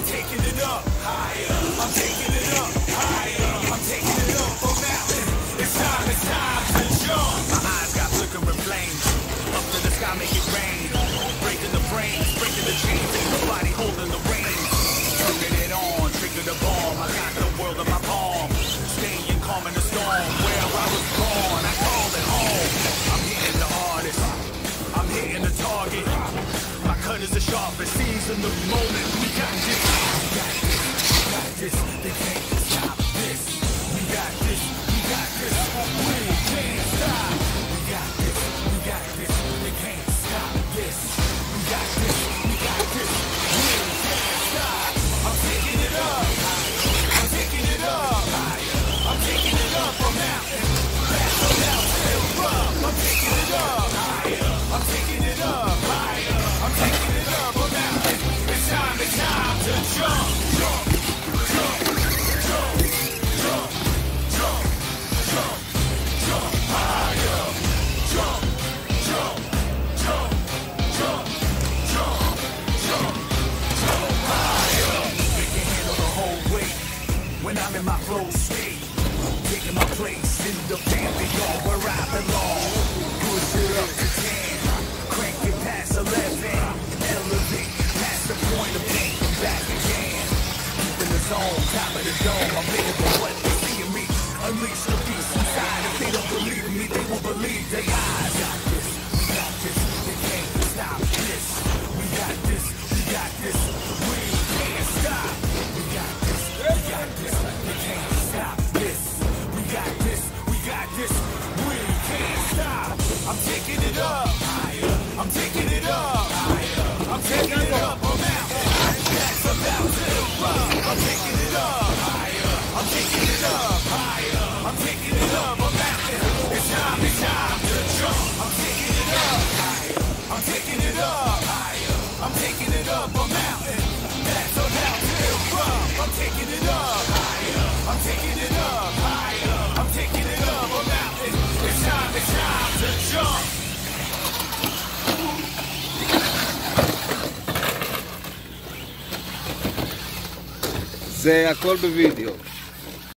I'm taking it up higher. I'm taking it up higher. I'm taking it up a mountain. It's time, it's time to jump. My eyes got flickering flames. Up to the sky, make it rain. Breaking the brains, breaking the chains. Ain't nobody holding the reins. Turning it on, trigger the bomb. I got the world in my palm. Staying calm in the storm. Where I was born, I call it home. I'm hitting the hardest. I'm hitting the target. My cut is the sharpest. Season the moment. When I'm in my flow state. Taking my place in the pantheon where I belong. Push it up to 10. Crank it past 11. Elevate past the point of pain. Back again. In the zone, top of the dome. I'm bigger than what they see in me. Unleash the beast inside. If they don't believe me, they I'm taking it up. I'm taking it up. I'm out. To. I'm taking it up. I'm taking it up. I'm taking it up. זה הכל בווידאו.